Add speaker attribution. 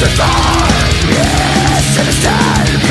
Speaker 1: C'est in the